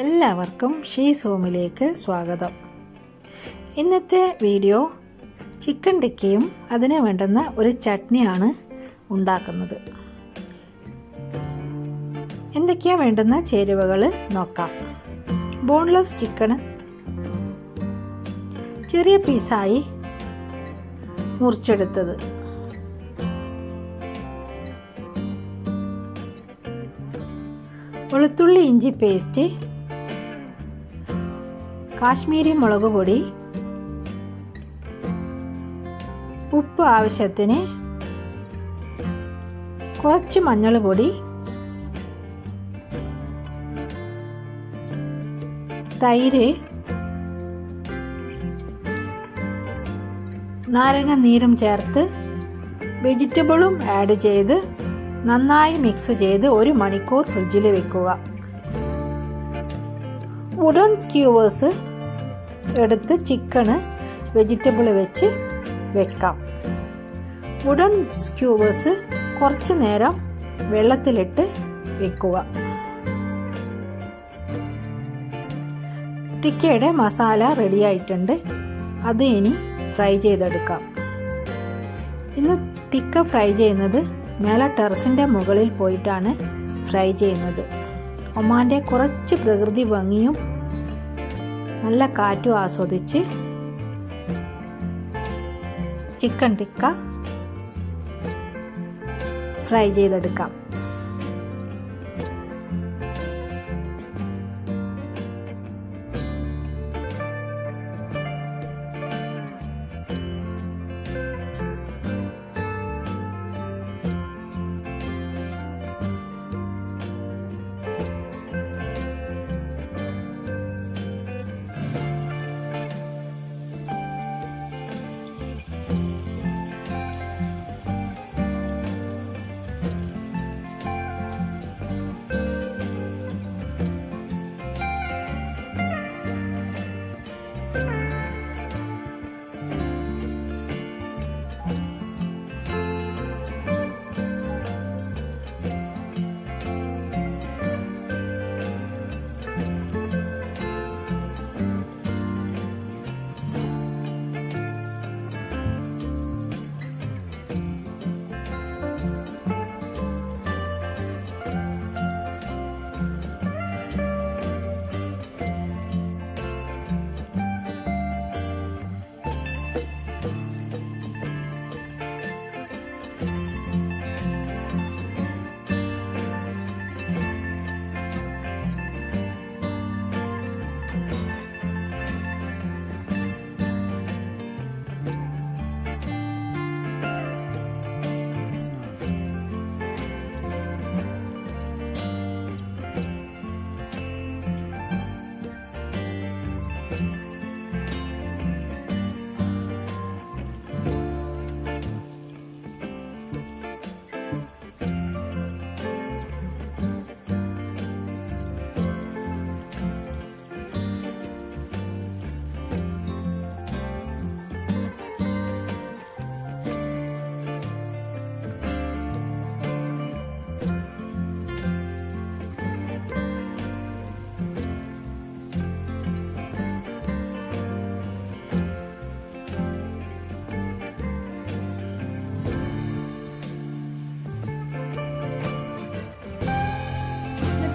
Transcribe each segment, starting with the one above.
എല്ലാവർക്കും ഷീ സോമിലേക്ക് സ്വാഗതം. ഇന്നത്തെ വീഡിയോ ചിക്കൻ ടിക്കയും അതിന് വേണ്ടുന്ന ഒരു ചട്നിയാണ് ഉണ്ടാക്കുന്നത്. എന്തൊക്കെയാണ് വേണ്ടുന്ന ചേരുവകൾ നോക്കാം. ബോൺലെസ് ചിക്കൻ ചെറിയ പീസായി മുറിച്ചെടുത്തത്. വെളുത്തുള്ളി ഇഞ്ചി പേസ്റ്റ് കാശ്മീരി മുളക് പൊടി ഉപ്പ് ആവശ്യത്തിന് കുറച്ച് മഞ്ഞൾ പൊടി തൈര് നാരങ്ങ നീരും ചേർത്ത് വെജിറ്റബിളും ആഡ് ചെയ്ത് നന്നായി മിക്സ് ചെയ്ത് ഒരു മണിക്കൂർ ഫ്രിഡ്ജിൽ വെക്കുക. വുഡൺ സ്ക്യൂവേഴ്സ് എടുത്ത് ചിക്കണ് വെജിറ്റബിൾ വെച്ച് വെക്കാം. വുഡൺ സ്ക്യൂവേഴ്സ് കുറച്ച് നേരം വെള്ളത്തിലിട്ട് വെക്കുക. ടിക്കയുടെ മസാല റെഡിയായിട്ടുണ്ട് അത് ഇനി ഫ്രൈ ചെയ്തെടുക്കാം. ഇന്ന് ടിക്ക ഫ്രൈ ചെയ്യുന്നത് മേലെ ടെറസിന്റെ മുകളിൽ പോയിട്ടാണ് ഫ്രൈ ചെയ്യുന്നത്. ഒമാന്റെ കുറച്ച് പ്രകൃതി ഭംഗിയും നല്ല കാറ്റും ആസ്വദിച്ച് ചിക്കൻ ടിക്ക ഫ്രൈ ചെയ്തെടുക്കാം.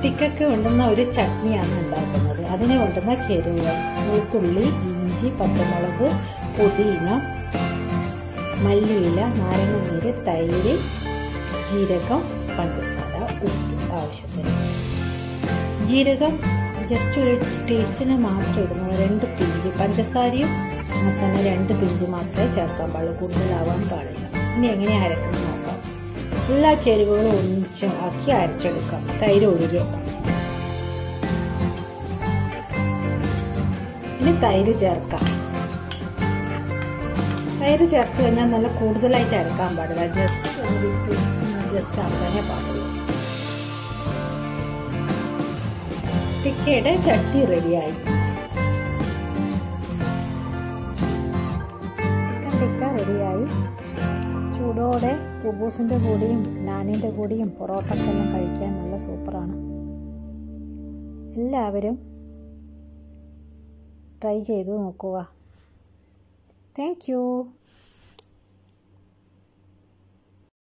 ടിക്കൊക്കെ ഉണ്ടുന്ന ഒരു ചട്നിയാണ് ഉണ്ടാക്കുന്നത്. അതിനെ ഉണ്ടുന്ന ചേരുവകൾ വെളുത്തുള്ളി ഇഞ്ചി പച്ചമുളക് പുതിന മല്ലിയില നാരങ്ങനീര് തൈര് ജീരകം പഞ്ചസാര ഉപ്പ് ആവശ്യത്തിന്. ജീരകം ജസ്റ്റ് ഒരു ടേസ്റ്റിന് മാത്രം ഇടുന്നത് രണ്ട് പിഞ്ച് പഞ്ചസാരയും അങ്ങനെ തന്നെ രണ്ട് പിഞ്ച് മാത്രമേ ചേർക്കാൻ പാടുള്ളൂ. കൂടുതലാവാൻ പാടില്ല. ഇനി എങ്ങനെ അരക്കുന്നത് എല്ലാ ചേരുവകളും ഒന്നിച്ച് ആക്കി അരച്ചെടുക്കാം. തൈര് ഒഴികെ ഇനി തൈര് ചേർക്കാം. തൈര് ചേർത്ത് കഴിഞ്ഞാൽ നല്ല കൂടുതലായിട്ട് അരക്കാൻ പാടില്ല. ജസ്റ്റ് ജസ്റ്റ് ആക്കാനേ പാടുള്ളൂ. ടിക്കയുടെ ചട്ടി റെഡിയായി ചിക്കൻ ടിക്ക റെഡിയായി ചൂടോടെ കുബൂസിന്റെ കൂടിയും നാനിന്റെ കൂടിയും പൊറോട്ടക്കെല്ലാം കഴിക്കാൻ നല്ല സൂപ്പറാണ്. എല്ലാവരും ട്രൈ ചെയ്ത് നോക്കുക. Thank you.